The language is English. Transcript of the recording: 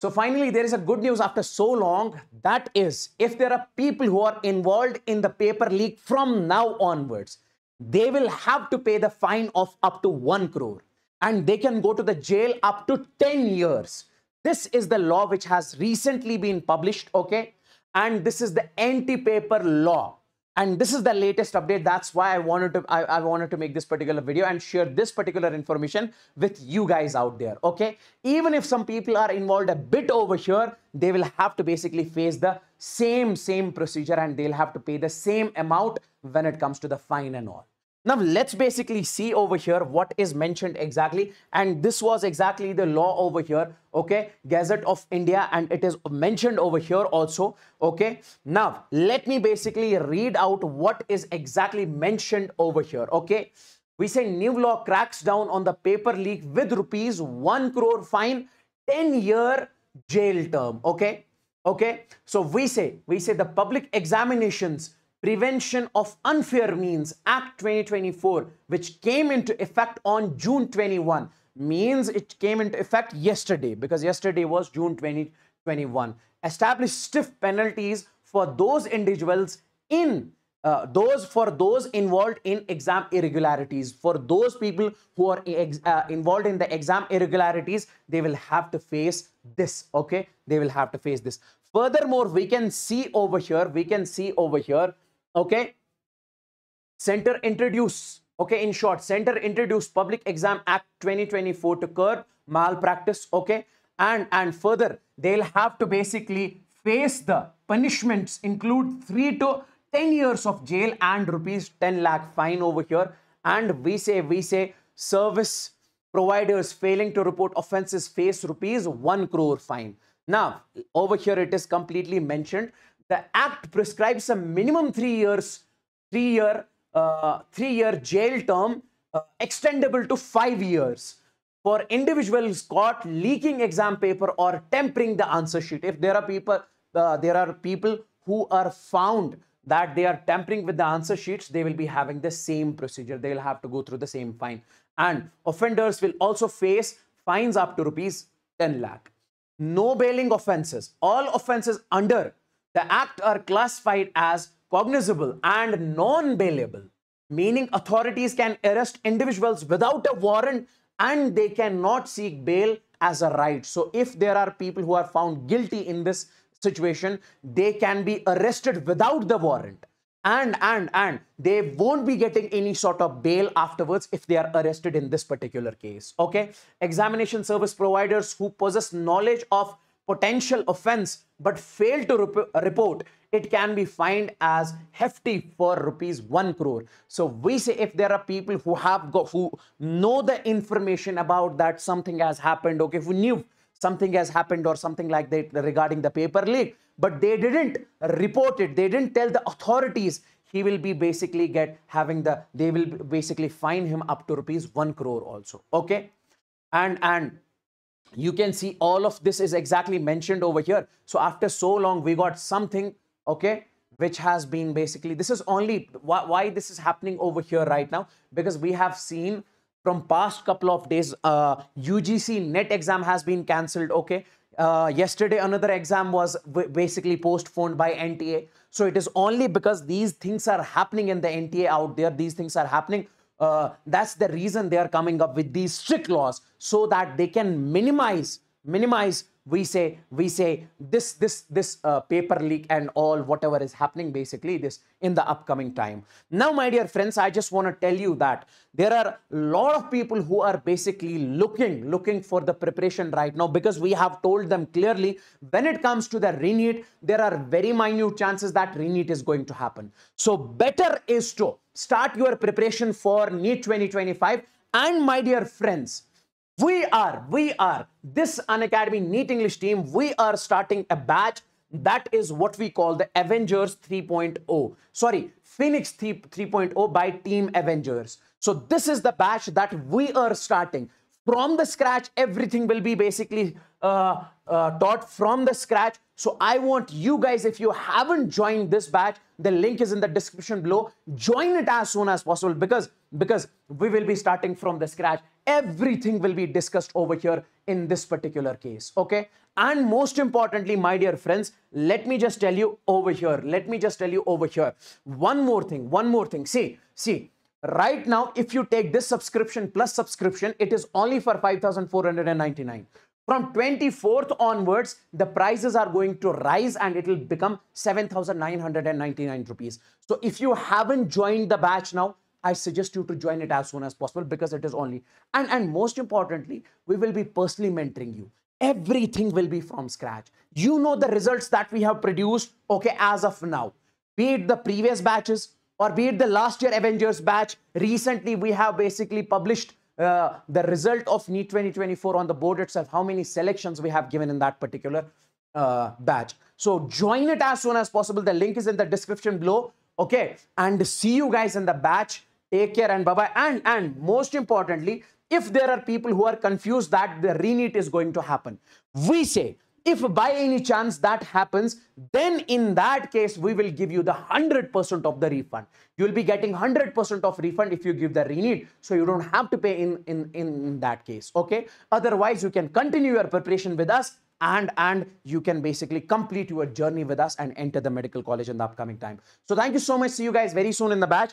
So finally, there is a good news after so long. That is, if there are people who are involved in the paper leak from now onwards, they will have to pay the fine of up to 1 crore and they can go to the jail up to 10 years. This is the law which has recently been published, okay? And this is the anti-paper law and this is the latest update. That's why i wanted to I, I, wanted to make this particular video and share this particular information with you guys out there okay? Even if some people are involved a bit over here they will have to basically face the same same procedure and they'll have to pay the same amount when it comes to the fine and all now let's basically see over here what is mentioned exactly. And this was exactly the law over here okay? Gazette of India and it is mentioned over here also okay? Now let me basically read out what is exactly mentioned over here okay? We say new law cracks down on the paper leak with rupees 1 crore fine 10 year jail term okay? Okay? So we say we say the public examinations Prevention of Unfair Means Act 2024, which came into effect on June 21, means it came into effect yesterday because yesterday was June 2021. Established stiff penalties for those individuals in uh, those for those involved in exam irregularities. For those people who are uh, involved in the exam irregularities they will have to face this okay? They will have to face this. Furthermore we can see over here we can see over here okay? Center introduce. Okay in short center introduce public exam act 2024 to curb malpractice okay? And and further they'll have to basically face the punishments include 3 to 10 years of jail and rupees 10 lakh fine over here. And we say we say service providers failing to report offenses face rupees 1 crore fine. Now over here it is completely mentioned the act prescribes a minimum three years, three year, uh, three year jail term uh, extendable to five years for individuals caught leaking exam paper or tempering the answer sheet. If there are people, uh, there are people who are found that they are tampering with the answer sheets, they will be having the same procedure. They will have to go through the same fine. And offenders will also face fines up to rupees 10 lakh. No bailing offenses. All offenses under the act are classified as cognizable and non-bailable, meaning authorities can arrest individuals without a warrant and they cannot seek bail as a right. So if there are people who are found guilty in this situation, they can be arrested without the warrant. And, and, and they won't be getting any sort of bail afterwards if they are arrested in this particular case. Okay. Examination service providers who possess knowledge of potential offense but fail to rep report, it can be fined as hefty for rupees 1 crore. So we say if there are people who have got, who know the information about that something has happened, okay, who knew something has happened or something like that regarding the paper leak, but they didn't report it, they didn't tell the authorities, he will be basically get having the, they will basically fine him up to rupees 1 crore also, okay? And, and you can see all of this is exactly mentioned over here. So after so long, we got something, okay, which has been basically, this is only why, why this is happening over here right now, because we have seen from past couple of days, uh, UGC net exam has been cancelled, okay. Uh, yesterday, another exam was basically postponed by NTA. So it is only because these things are happening in the NTA out there, these things are happening uh, that's the reason they are coming up with these strict laws so that they can minimize minimize we say we say this this this uh, paper leak and all whatever is happening basically this in the upcoming time. Now my dear friends i just want to tell you that there are a lot of people who are basically looking looking for the preparation right now because we have told them clearly when it comes to the re-NEET there are very minute chances that re-NEET is going to happen. So better is to start your preparation for NEET 2025 and my dear friends we are, we are, this Unacademy NEET English team, we are starting a batch that is what we call the Avengers 3.0. Sorry, Phoenix 3.0 by Team Avengers. So this is the batch that we are starting. From the scratch, everything will be basically uh, uh, taught from the scratch. So I want you guys, if you haven't joined this batch, the link is in the description below. Join it as soon as possible because because we will be starting from the scratch. Everything will be discussed over here in this particular case. Okay. And most importantly, my dear friends, let me just tell you over here. Let me just tell you over here. One more thing. One more thing. See, see, right now, if you take this subscription plus subscription, it is only for 5,499. From 24th onwards, the prices are going to rise and it will become 7,999 rupees. So if you haven't joined the batch now, I suggest you to join it as soon as possible because it is only, and, and most importantly, we will be personally mentoring you. Everything will be from scratch. You know the results that we have produced, okay, as of now. Be it the previous batches or be it the last year Avengers batch. Recently, we have basically published uh, the result of NEET 2024 on the board itself, how many selections we have given in that particular uh, batch. So join it as soon as possible. The link is in the description below. Okay. And see you guys in the batch. Take care and bye-bye. And, and most importantly, if there are people who are confused that the re-NEET is going to happen, we say if by any chance that happens, then in that case, we will give you the 100% of the refund. You will be getting 100% of refund if you give the re-NEET. So you don't have to pay in, in, in that case. Okay. Otherwise, you can continue your preparation with us and and you can basically complete your journey with us and enter the medical college in the upcoming time. So thank you so much. See you guys very soon in the batch.